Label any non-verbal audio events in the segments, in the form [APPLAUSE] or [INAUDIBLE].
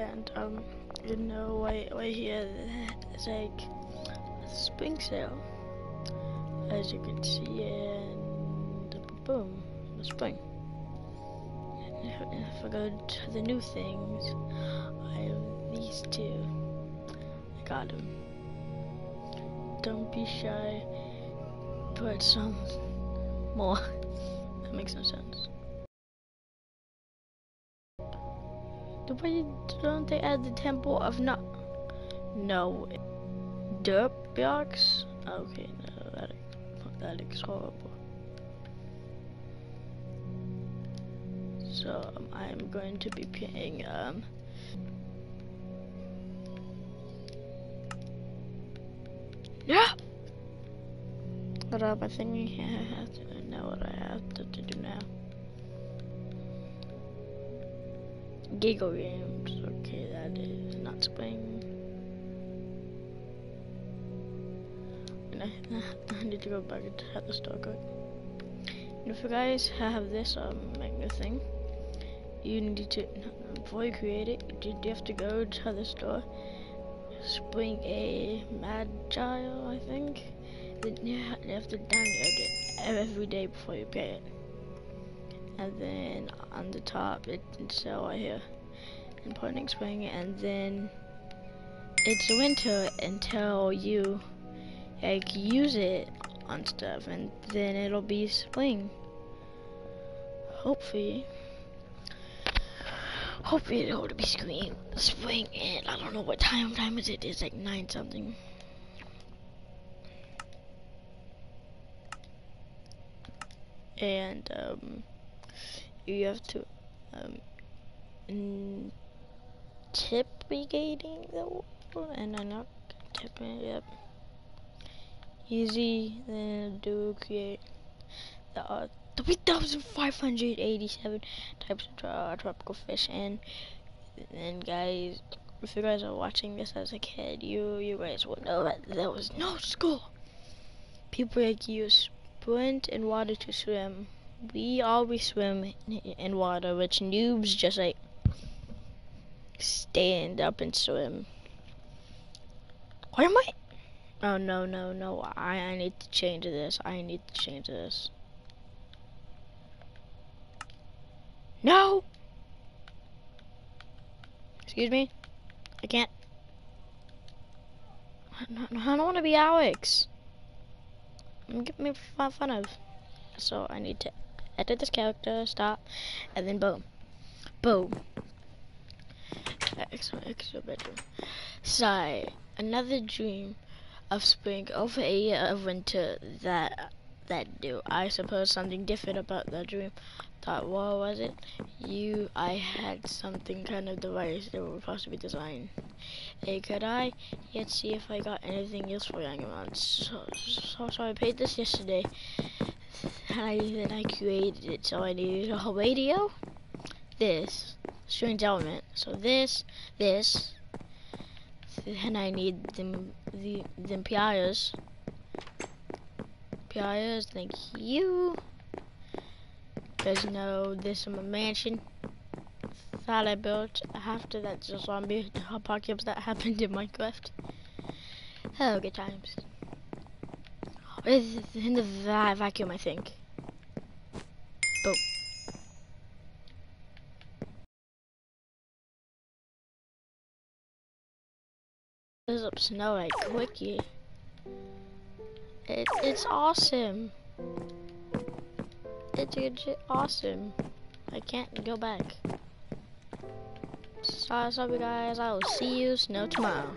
and um, you know, right, right here, it's like a spring sale, as you can see, and boom, the spring. And if I go to the new things, I have these two. I got them. Don't be shy. Put some [LAUGHS] more. that makes no sense. Why don't they add the temple of not? No. Derp blocks? Okay, no, that looks horrible. So um, I'm going to be paying um. Yeah. What up? I think I have to know what I have to, to do now. Giggle games. Okay, that is not spring. And I, I need to go back to the store code. And if you guys have this um magnet thing, you need to before you create it, you have to go to the store, spring a Magi, I think. Then you have to download it every day before you pay it and then on the top it's so right here importing spring and then it's winter until you like use it on stuff and then it'll be spring hopefully hopefully it'll be spring spring and I don't know what time time is it's like nine something. And um you have to um, tip brigading the and I'm not tipping yep easy then do create the uh, 3587 types of uh, tropical fish. And and guys if you guys are watching this as a kid you you guys will know that there was no school. People like use sprint and water to swim. We always swim in water, which noobs just like stand up and swim. Why am I? Oh no no no! I I need to change this. I need to change this. No. Excuse me. I can't. I don't want to be Alex. Get me fun of. So I need to edit this character, stop, and then boom. Boom. Extra, extra bedroom. Sigh. Another dream of spring over a year of winter that that do. I suppose something different about that dream. Thought, what was it? You, I had something kind of device that would possibly design. Hey, could I yet see if I got anything useful young around? So, so, so I paid this yesterday and I then I created it. So I needed a [LAUGHS] radio, this strange element. So this, this, then I need them the them pianos. Pianos, thank you. There's no this is my mansion that I built after that zombie apocalypse that [LAUGHS] happened in Minecraft. Oh, good times. It's in the vacuum, I think. Boom. There's up snow like quickie. It, it's awesome. It's awesome. I can't go back. So, sorry guys, I will see you snow tomorrow.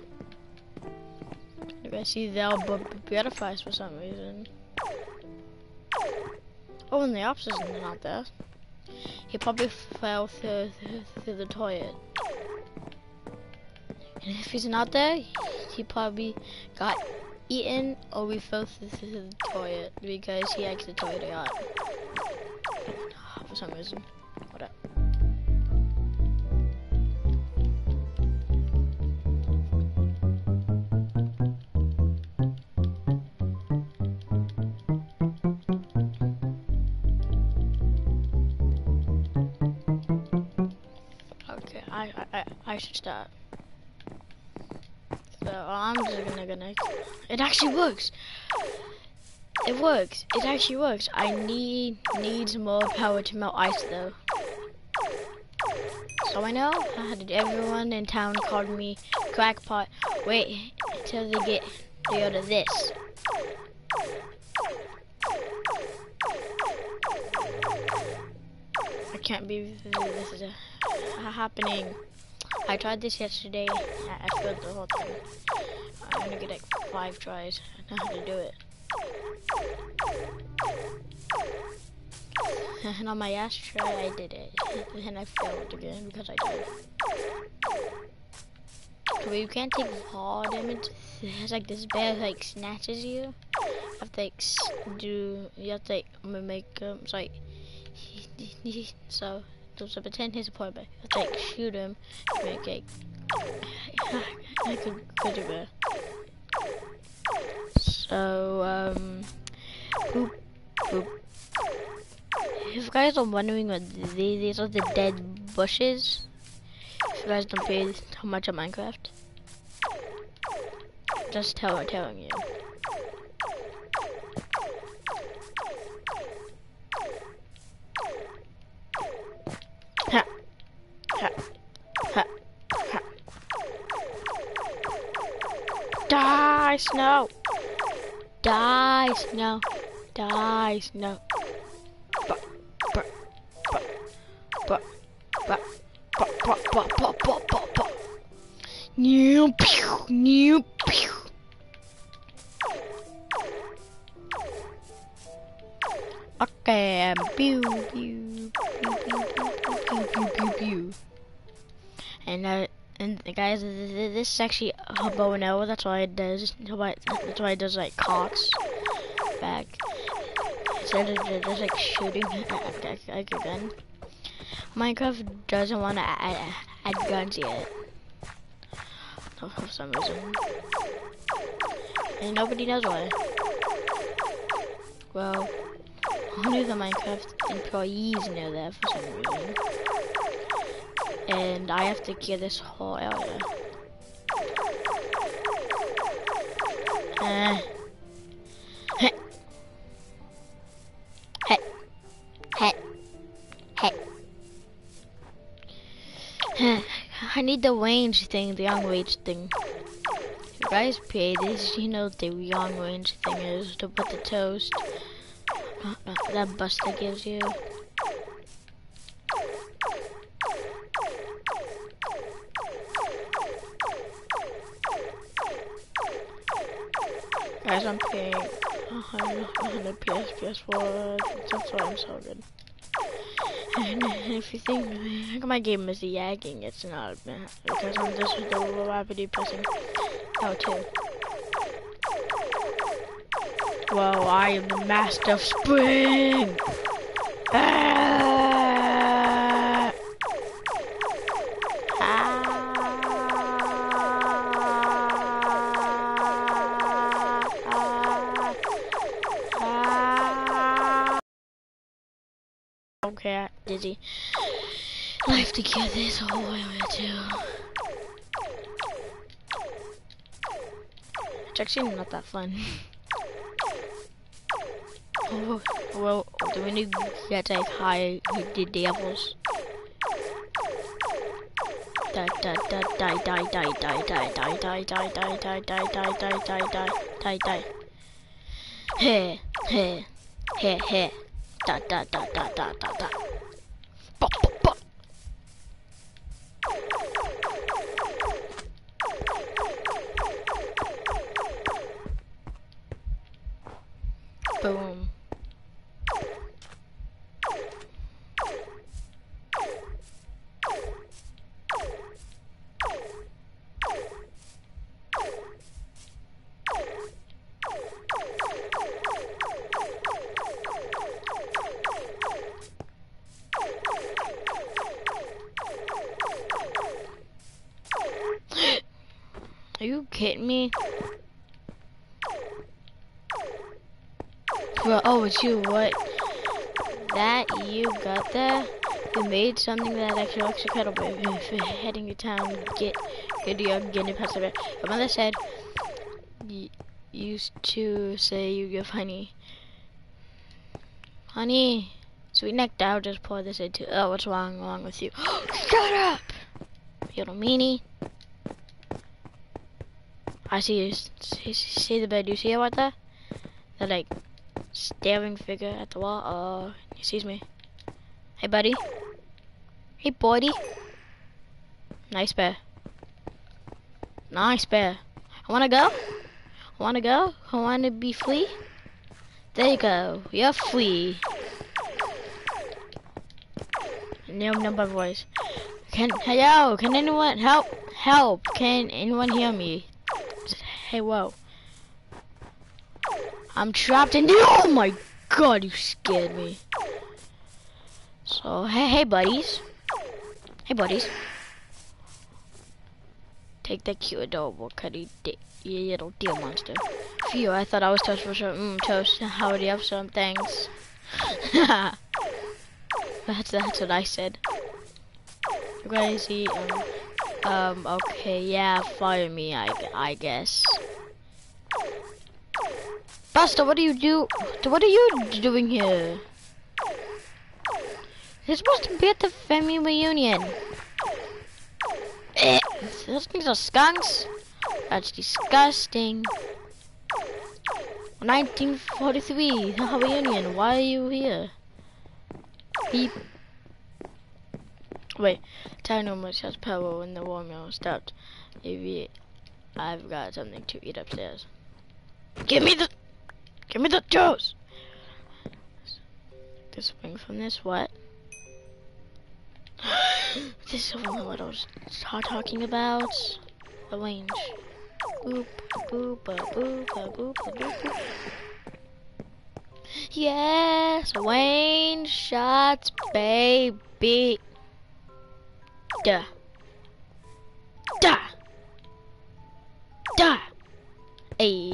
I see the butterflies for some reason. Oh, and the is not there. He probably fell through, through, through the toilet. And if he's not there, he probably got eaten or we fell through, the toilet because he exited the toilet a lot. [SIGHS] For some reason. I, I, I should start. I'm just gonna go next. It actually works. It works. It actually works. I need needs more power to melt ice though. So I know how did everyone in town called me crackpot. Wait until they get they to this. I can't believe this is a, happening. I tried this yesterday. I, I failed the whole thing. I'm gonna get like five tries. I know how to do it. [LAUGHS] and on my last try, I did it. [LAUGHS] And I failed again because I died. But you can't take fall damage. It's like this bear like snatches you. You have to like do. You have to like make um. It's [LAUGHS] like so. So pretend he's a point, have to like shoot him. Make [LAUGHS] like. I. So um. Boop boop if you guys are wondering what these, these are the dead bushes. If you guys don't pay how much of Minecraft. Just tell telling you. Die, snow! Die, snow! Die, snow! New pew, new pew. Okay, pew, pew, pew, pew, pew, pew, pew, pew, pew. And and guys, this is actually a bow and arrow. That's why it does. That's why it does like cocks back. Instead of just like shooting [LAUGHS] like a gun. Minecraft doesn't want to add, add guns yet oh, for some reason. And nobody knows why. Well, only the Minecraft employees know that for some reason. And I have to clear this whole area. Uh, hey. Hey. Hey. [SIGHS] I need the range thing, the young range thing. You guys pay this, you know the young range thing is to put the toast. That buster gives you. Guys, I'm paying 100, 100 PS, PS4, that's why I'm so good. And if you think my game is yagging, it's not because I'm just the rapidly pressing L2. Whoa, I am the master of spring! Ah! Dizzy. I have to get this whole area too. It's actually not that fun. oh, well, do we need to get like high the devils? Die, die, die, die, die, die, die, die, die, die, die, die, die, die, die, die, die, die, die, die. Hey, hey, hey, hey da da da da da da da. Boom. Oh, you, what? That you got there? You made something that actually looks incredible. If we're heading to town, get get your guinea pasta. Your mother said you used to say you give honey. Honey, sweet neck I'll just pour this into. Oh, what's wrong wrong with you? [GASPS] Shut up, you little meanie. I see you. See, see the bed. You see it right there? They're like staring figure at the wall. Oh, he sees me. Hey, buddy. Hey, buddy. Nice bear. Nice bear. I wanna go? I wanna go? I wanna be free? There you go. You're free. No no, number voice. Can hello? Can anyone help? Help! Can anyone hear me? Hey, whoa. I'm trapped in. the- Oh my god! You scared me. So hey, hey, buddies. Hey, buddies. Take that cute adorable cutie you little deal monster. Phew, I thought I was toast for sure. Mmm, toast. Howdy up some thanks. [LAUGHS] that's that's what I said. Crazy. Um, um. Okay. Yeah. Fire me. I I guess. Buster, what do you do? What are you doing here? This supposed to be at the family reunion. Eh, those things are skunks. That's disgusting. 1943, the [LAUGHS] reunion. Why are you here? Beep. Wait, Tyrannosaurus has power when the war mill stopped. Maybe I've got something to eat upstairs. Give me the, give me the juice. This spring from this, what? [GASPS] this is what I was talking about. The range. Boop, boop, boop, boop, boop, boop. Yes, Wayne shots, baby. Duh. Duh. Duh. Hey.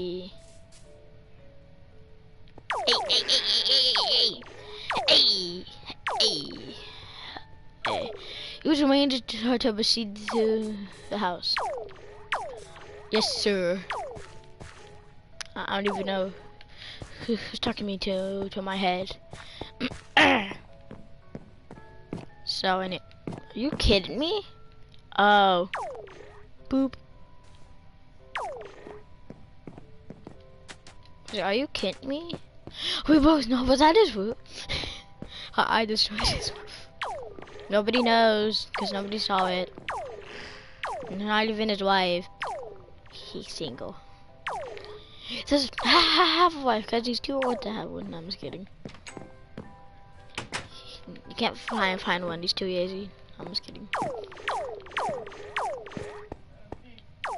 Use Wayne to, to proceed to the house. Yes, sir. I don't even know who's talking me to to my head. [CLEARS THROAT] so, it, are you kidding me? Oh, boop. Are you kidding me? We both know, but that is true. [LAUGHS] I destroyed his Nobody knows, because nobody saw it. Not even his wife. He's single. Says have a wife because he's too old to have one. I'm just kidding. You can't find find one. He's too easy. I'm just kidding.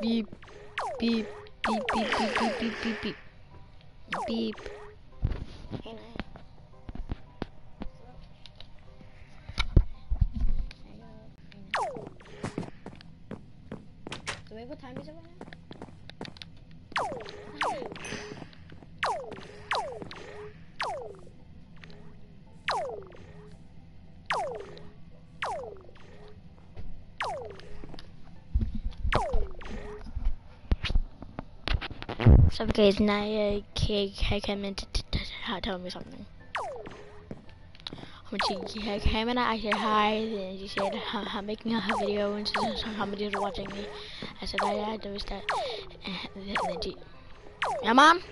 Beep, beep, beep, beep, beep, beep, beep, beep, beep. Beep. Time is it right now? Some guys Naya K came in to tell me something. When she came in, I said hi, and she said I'm making a video, and somebody was watching me. I said I, noticed that, and then she, yeah, mom.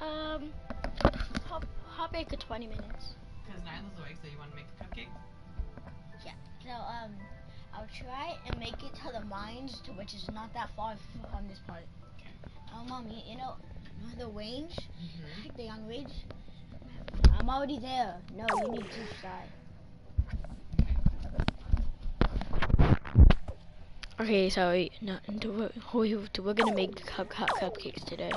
Um, I'll, I'll 20 minutes. Because Nyla's awake, so you want to make the cupcake? Yeah. So um. I'll try and make it to the mines, to which is not that far from this part. Okay. Oh, mommy, you know the range, Mm -hmm. the young range. I'm already there. No, you need to side. Okay, so no, we're, we're gonna make cup, cup, cupcakes today.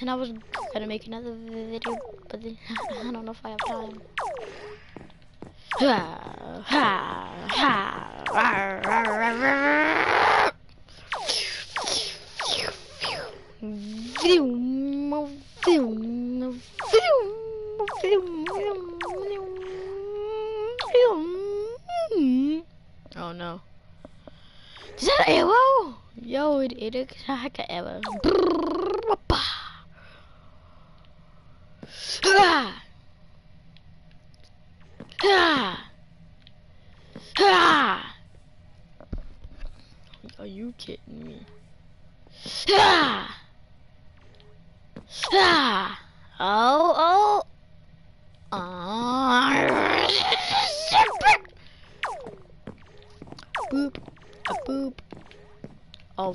And I was gonna make another video, but then [LAUGHS] I don't know if I have time. [LAUGHS] Ha, ha, ha, rawr, rawr, rawr, Vroom, vroom, vroom. Oh no. Is that an arrow? Yo, it, [LAUGHS] looks like an arrow. Ah! Ah! Ah! Are you kidding me? Ah! Ah! Oh, oh! Ah! boop, a boop. Oh,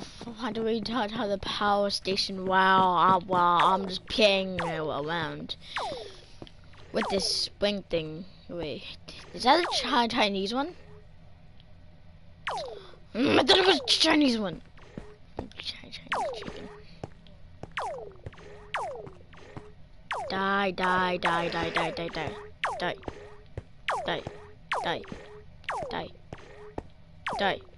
how do we talk how the power station? Wow, uh, wow, I'm just playing around with this spring thing. Wait, is that a chi Chinese one? Mm, I thought it was a Chinese one. Chinese chicken. Die, die, die, die, die, die, die, die, die, die, die, die.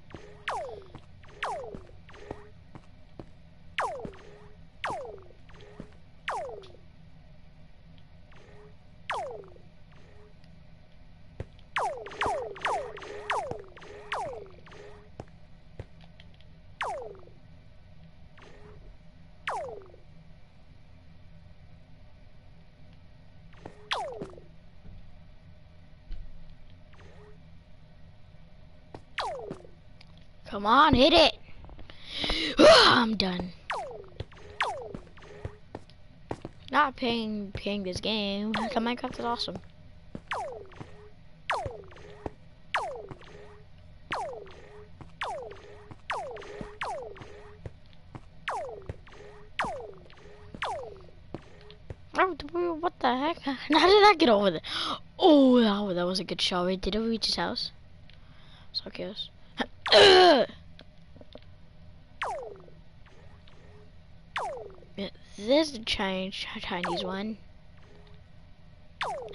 Come on, hit it. [SIGHS] I'm done. Not paying paying this game. Minecraft is awesome. Oh, what the heck? [LAUGHS] How did I get over there? Oh, that, that was a good shot. Wait, did it reach his house? So close. This is a Chinese, Chinese one.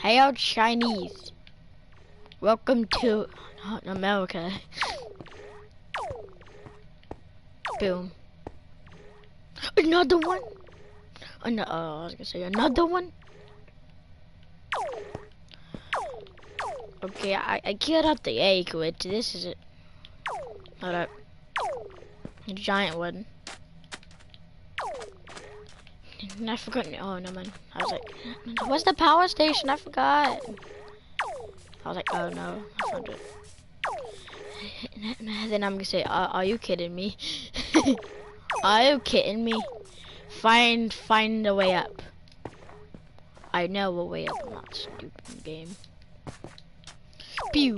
Hey, out Chinese. Welcome to America. Boom. Another one. Another. Oh, uh, I was gonna say another one. Okay, I I get up the egg with this is it. Hold up. A giant one. I forgot. Oh no, man. I was like, what's the power station? I forgot. I was like, oh no, I found it. [LAUGHS] Then I'm gonna say, are, are you kidding me? [LAUGHS] are you kidding me? Find, find a way up. I know a way up. I'm not stupid game. Pew,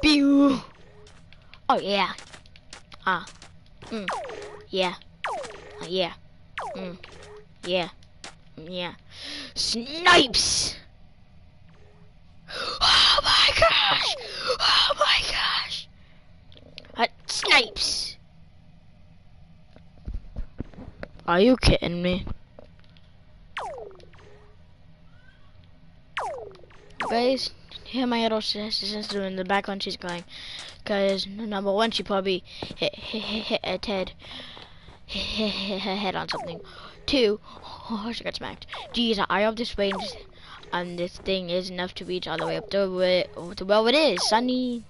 pew. Oh yeah. Ah. Mm. Yeah. Uh, yeah. Mm. Yeah. Mm, yeah. Snipes! Oh my gosh! Oh my gosh! Uh, snipes! Are you kidding me? Guys, hear my little sister in the background. She's going, because number one, she probably hit hit hit, hit her head hit, hit her head on something. Two, oh, [LAUGHS] she got smacked. Geez, I hope this range and this thing is enough to reach all the way up to where, well it is, Sunny.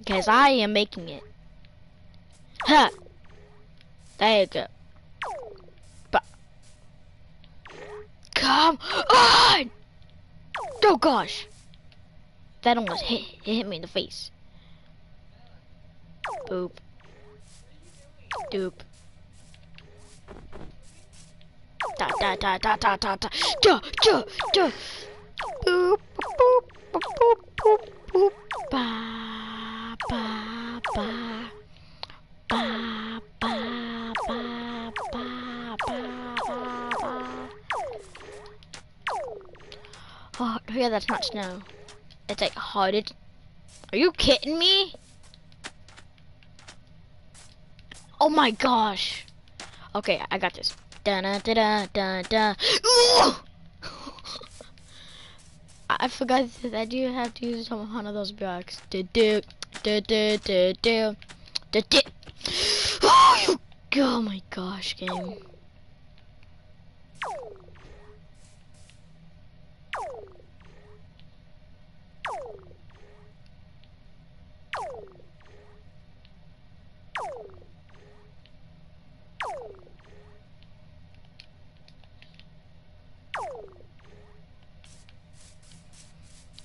Because I am making it. Huh. There you go. But come on! Oh gosh! That almost hit, hit me in the face. Boop. Doop. Da da da da da da da. Da da da. Boop boop boop boop boop boop. Ba ba. Ba ba ba ba ba ba ba. Oh, yeah, that's not snow. It's like hard. Are you kidding me? Oh my gosh. Okay, I got this. Da da da da da. I forgot that you have to use some one of those blocks. Do do do do do do do do. Oh my gosh, game.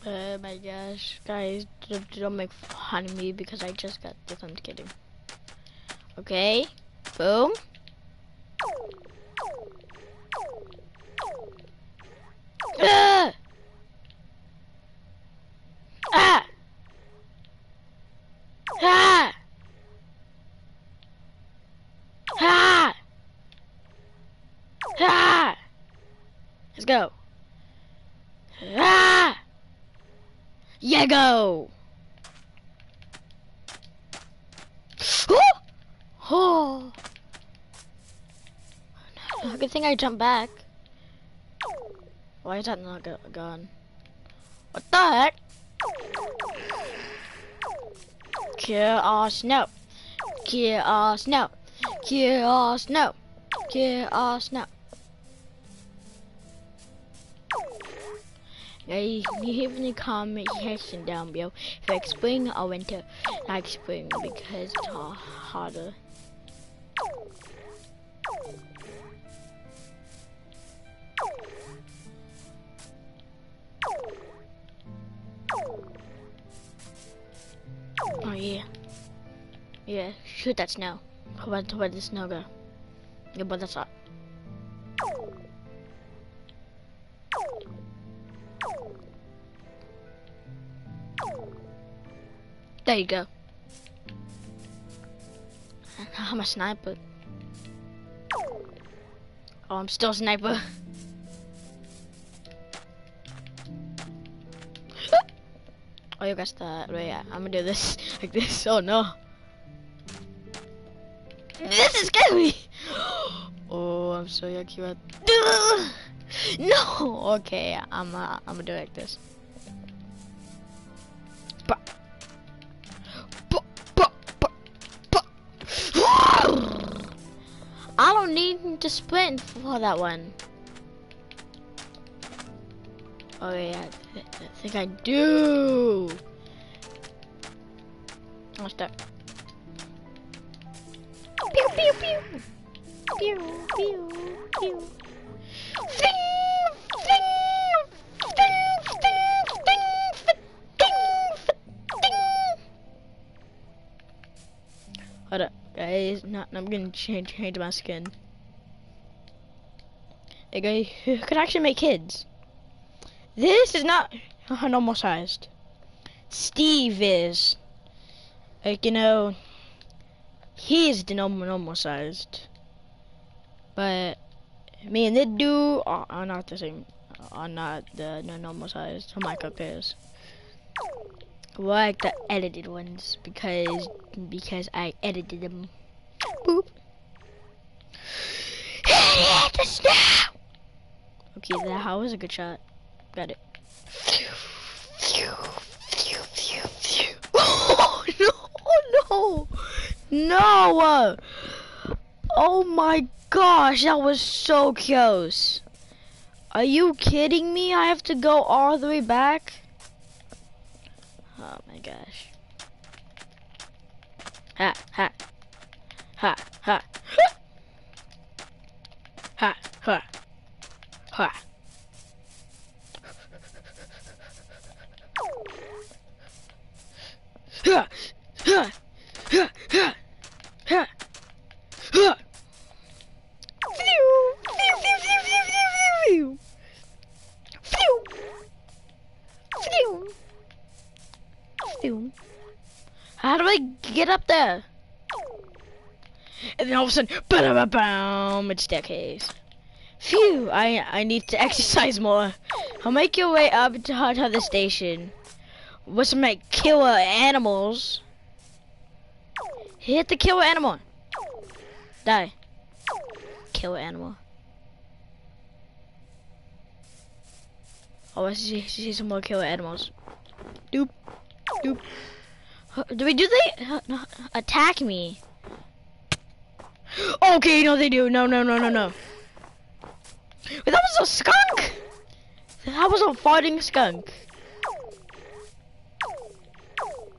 Oh my gosh, guys, don't, don't make fun of me because I just got this. I'm kidding. Okay, boom. Ah! Ah! Ah! Ah! Ah! Let's go. Ah! Yeah, go. Oh! Oh! Good thing I jumped back. Why is that not go gone? What the heck? Chaos, no. Chaos, no. Chaos, no. Chaos, no. Guys, leave in the comment section down below if like spring or winter. Like spring because it's harder. Shoot that snow. Where, where the snow go? Yeah, but that's not. There you go. [LAUGHS] I'm a sniper. Oh, I'm still a sniper. [LAUGHS] oh, you guessed that. Wait, oh, yeah, I'm gonna do this [LAUGHS] like this. Oh no. This is scary. [GASPS] Oh, I'm so yucky. No. Okay, I'm uh, I'm gonna do like this. [GASPS] I don't need to sprint for that one. Oh yeah, I, th I think I do. I'll start. Pew pew pew. Hold up, guys. Not, I'm gonna change change my skin. Hey guys, who could actually make kids? This is not [LAUGHS] normal sized. Steve is. Like, you know, he is the normal, normal sized. But me and this dude uh, are, are not the same. Uh, are not the, the normal sized. Who my compares? Like the edited ones because because I edited them. Boop. Okay, that how was a good shot. Got it. [LAUGHS] Oh no! No! Oh my gosh, that was so close. Are you kidding me? I have to go all the way back? Oh my gosh. Ha, ha. Ha, ha. Ha, ha. Ha. Ha, ha, ha, ha, up there? And then all of a sudden, ba ba bam, it's staircase. Phew, I I need to [LAUGHS] exercise more. I'll make your way up to, to the station. With some like killer animals. Hit the killer animal. Die. Killer animal. Oh, I see, see some more killer animals. Doop. Doop. Do we do they attack me? Okay, no they do. No, no, no, no, no. Wait, that was a skunk. That was a farting skunk.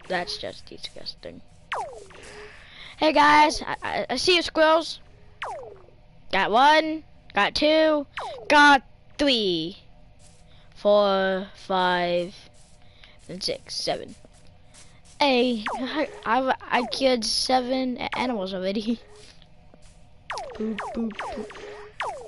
That's just disgusting. Hey guys, I, I, I see you squirrels. Got one, got two, got three, four, five. and six, seven. Hey, I, I, I killed seven animals already. [LAUGHS] boop, boop, boop.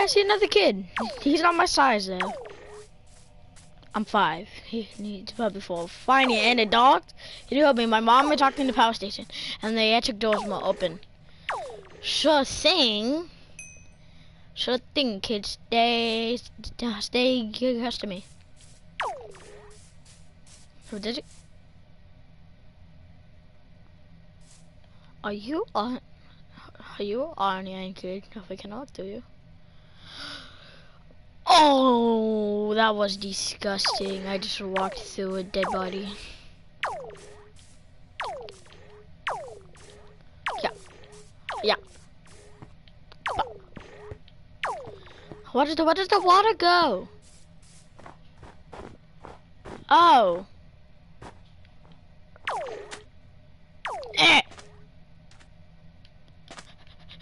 I see another kid. He's not my size though. I'm five. He needs probably four. Finally, and a dog. He you help me? My mom is talking to the power station, and the electric doors were open. Sure thing. Sure thing, kids. Stay, stay close to me. Who did it? Are you on? Are you on the kid? If I cannot do you. Oh, that was disgusting. I just walked through a dead body. Yeah. Yeah. What does the where does the water go? Oh. Eh.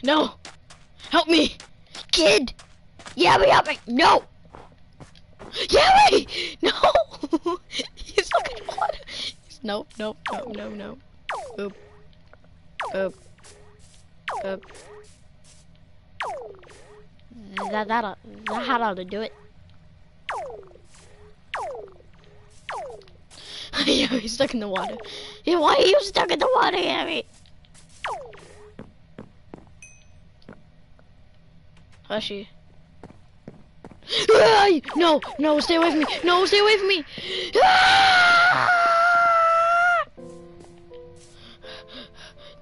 No. Help me. Kid. Help me. No. Wait. No. [LAUGHS] He's looking at water. Nope, no, no, no, no. Oop. Oop. Oop. That, that'll, that ought to do it. [LAUGHS] yeah, he's stuck in the water. Yeah, why are you stuck in the water, Harry? Hushy. No, no, stay away from me. No, stay away from me.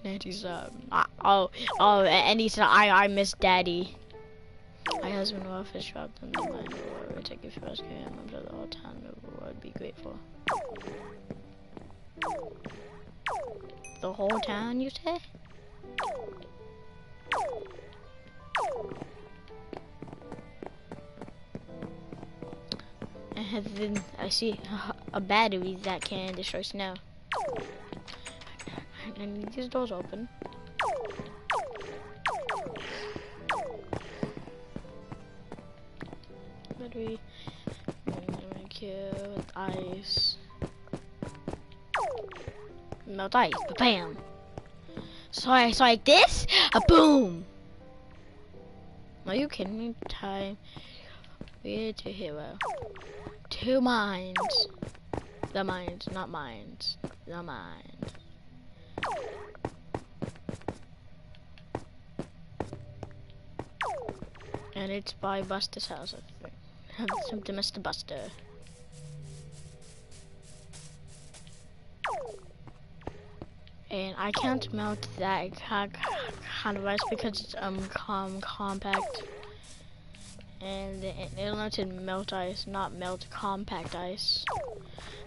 Daddy's um, oh, oh, and he said I, I miss Daddy. My husband will office dropped in the line or take a first care I'm sure the whole town would be grateful. The whole town, you say? And then I see a battery that can destroy snow. And these doors open. Battery. Kill ice. Melt ice. Bam. So I so like this. A boom. Are you kidding me? Time We need to hero. Two mines. The mines, not mines. The mines. And it's by Buster's house. I think. Have some to Mr. Buster. And I can't melt that ki- kind of ice because it's um com compact. And it, it'll melt ice, not melt compact ice.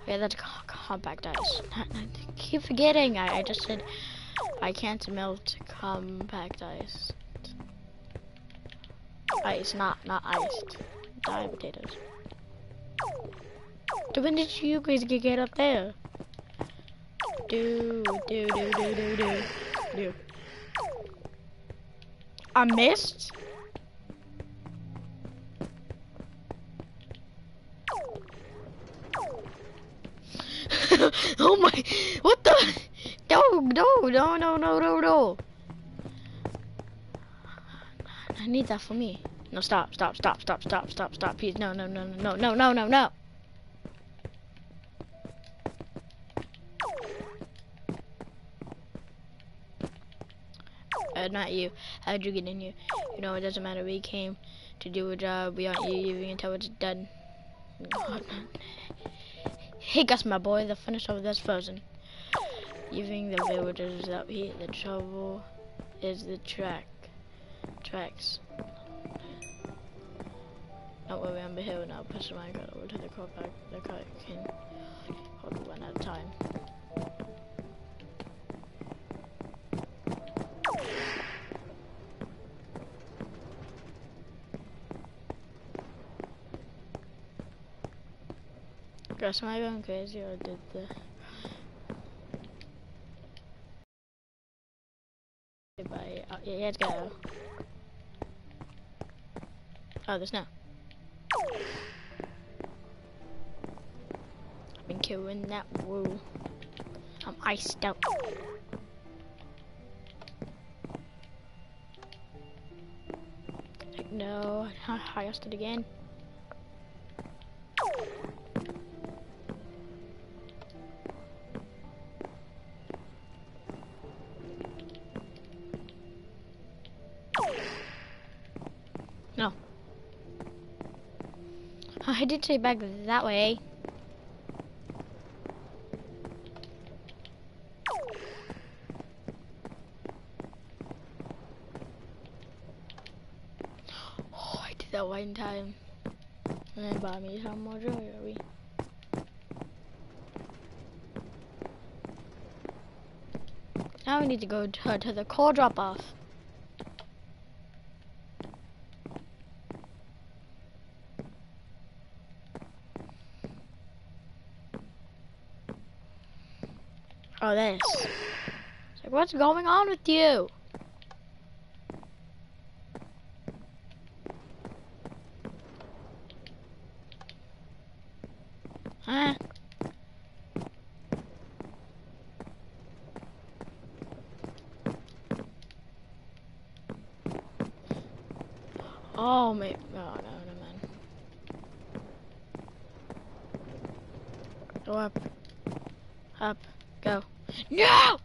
Okay, that's co compact ice. [LAUGHS] Keep forgetting. I, I just said I can't melt compact ice. Ice, not not iced. Die potatoes. So when did you guys get get up there? Do do do do do do do. I missed. Oh my! What the? No! No! No! No! No! No! No! I need that for me. No! Stop! Stop! Stop! Stop! Stop! Stop! Stop! Please! No! No! No! No! No! No! No! No! Uh, not you. How'd you get in here? You know, it doesn't matter. We came to do a job. We aren't you leaving until it's done. Hey, Gus, my boy. The finish of this frozen. Leaving the villagers up here. The trouble is the track. Tracks. Don't worry, I'm here now. Push my car over to the car back. The car can hold one at a time. Guess am I going crazy or did the Goodbye. Oh, yeah, let's go. Oh, there's no. I've been killing that woo. I'm iced out. No, I iced it again. Did say back that way. Oh, I did that one time. And then bought me some more jewelry. Now we need to go to, to the core drop Oh, this. Like, what's going on with you? Huh? Oh, mate. Oh, no, no, man. Go up. Up. Go. No!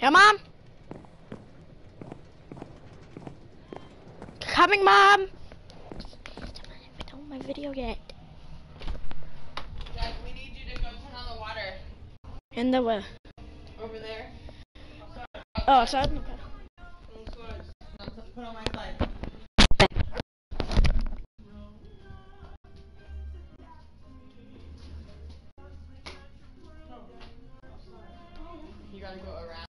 Come on. Coming, mom. I don't my video yet. Jack, we need you to go turn on the water. Way. Over there. Oh, outside. Okay. Put on my side. You gotta go around.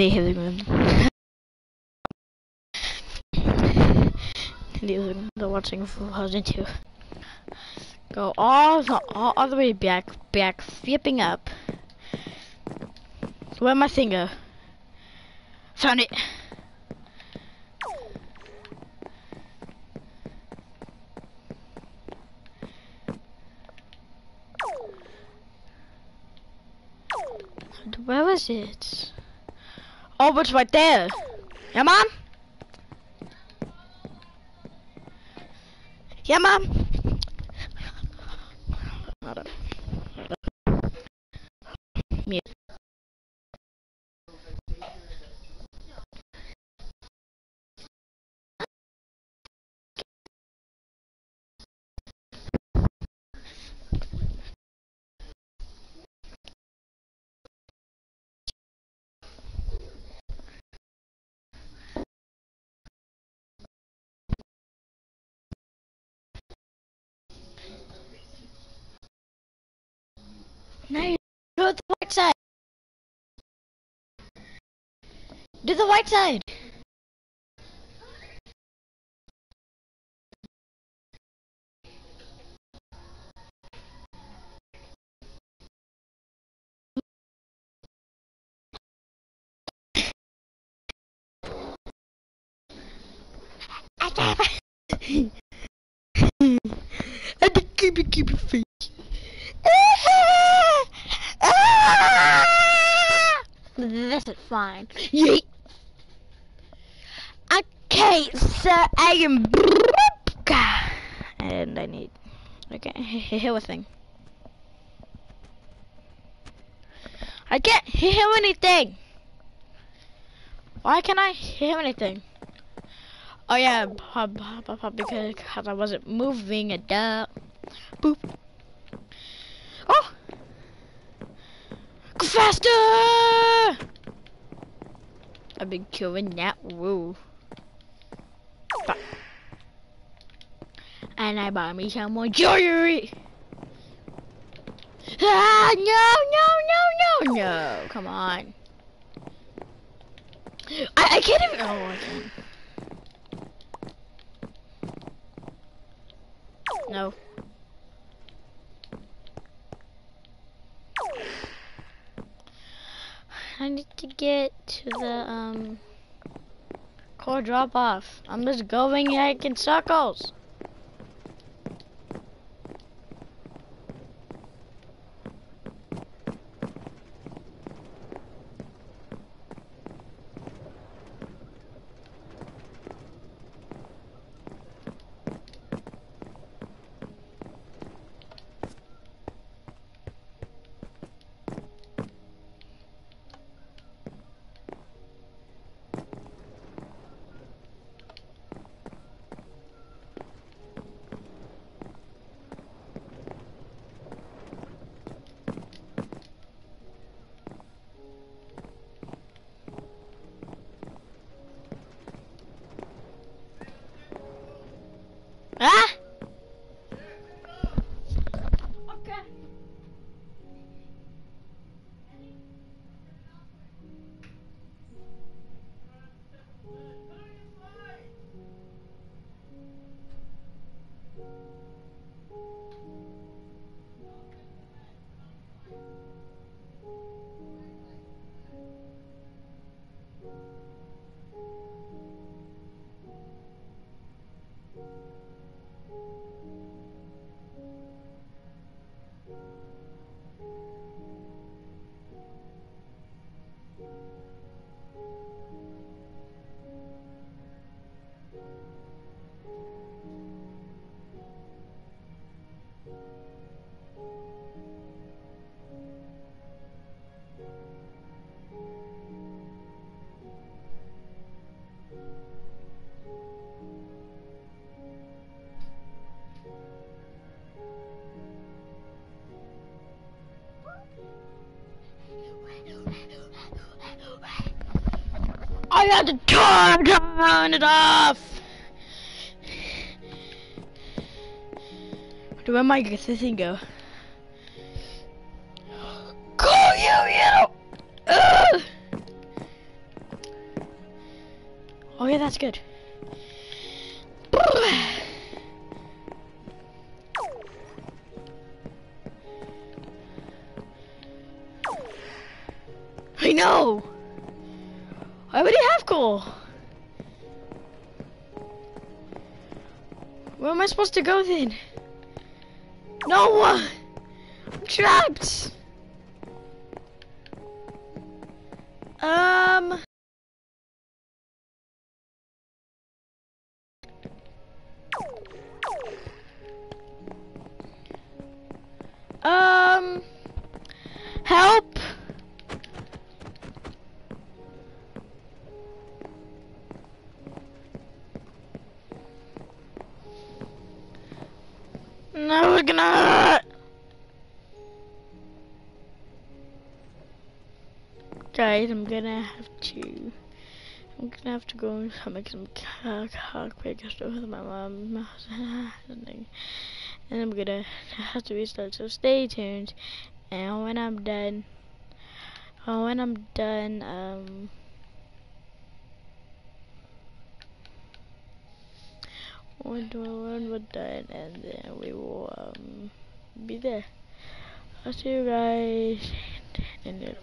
They have they're watching Frozen 2. Go all the all, all the way back, back, flipping up. Where my finger? Uh, found it. Where was it? Oh, it's right there. Yeah, mom? Yeah, mom? No, to the white side. Do the white side. I just keep it, keep it free. This is fine. Yeet. Okay, so I am. And I need. Okay, [LAUGHS] heal a thing. I can't hear anything. Why can't I hear anything? Oh yeah, because I wasn't moving it up. Boop. Oh! Go faster! I've been killing that woo. And I bought me some more jewelry. Ah, no, no, no, no, no. Come on. I, I can't even. Oh, I can't. No. I need to get to the um core drop off. I'm just going like in circles. I had to turn, it off. Where my this thing go? Go you you! Ugh! Oh, yeah, that's good. I know! I already have coal! Where am I supposed to go then? No! I'm trapped! Um... Guys, I'm gonna have to. I'm gonna have to go and make some quick stuff with my mom, [LAUGHS] and I'm gonna have to restart. So stay tuned, and when I'm done, when I'm done, um. when when we're done and then we will um be there. I'll see you guys in the